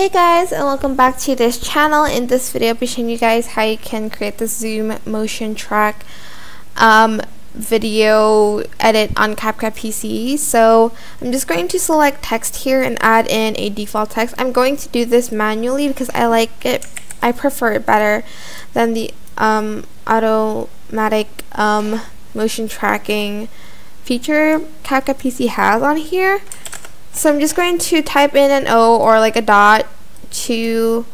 Hey guys and welcome back to this channel. In this video I'll be showing you guys how you can create the zoom motion track um, video edit on CapCut PC. So I'm just going to select text here and add in a default text. I'm going to do this manually because I like it, I prefer it better than the um, automatic um, motion tracking feature CapCut PC has on here. So I'm just going to type in an O or like a dot to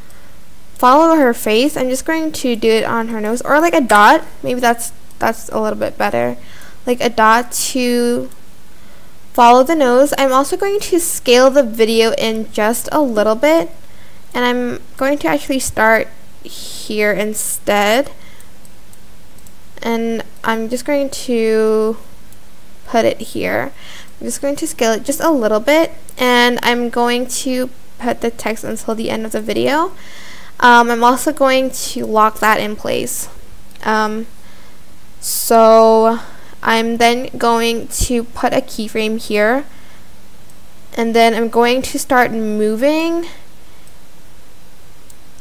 follow her face. I'm just going to do it on her nose or like a dot. Maybe that's that's a little bit better. Like a dot to follow the nose. I'm also going to scale the video in just a little bit and I'm going to actually start here instead and I'm just going to put it here. I'm just going to scale it just a little bit and I'm going to put the text until the end of the video. Um, I'm also going to lock that in place. Um, so I'm then going to put a keyframe here and then I'm going to start moving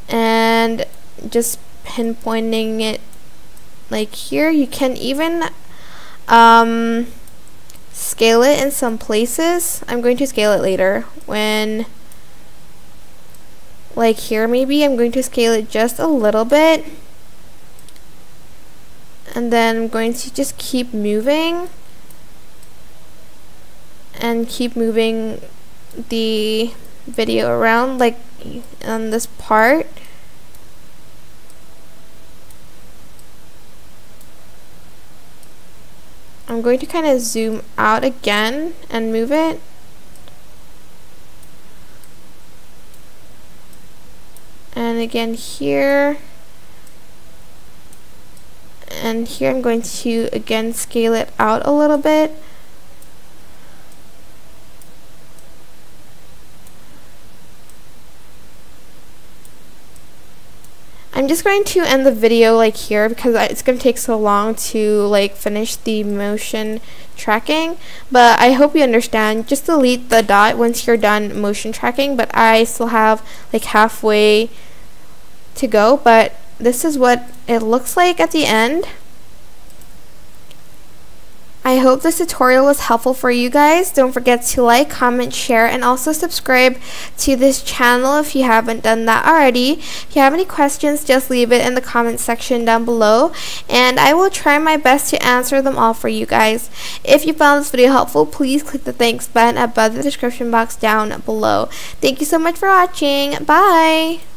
and just pinpointing it like here. You can even um, scale it in some places. I'm going to scale it later. When like here maybe I'm going to scale it just a little bit. And then I'm going to just keep moving. And keep moving the video around like on this part I'm going to kind of zoom out again and move it. And again here. And here I'm going to again scale it out a little bit. I'm just going to end the video like here because it's going to take so long to like finish the motion tracking. But I hope you understand. Just delete the dot once you're done motion tracking but I still have like halfway to go. But this is what it looks like at the end I hope this tutorial was helpful for you guys. Don't forget to like, comment, share, and also subscribe to this channel if you haven't done that already. If you have any questions, just leave it in the comment section down below, and I will try my best to answer them all for you guys. If you found this video helpful, please click the thanks button above the description box down below. Thank you so much for watching. Bye!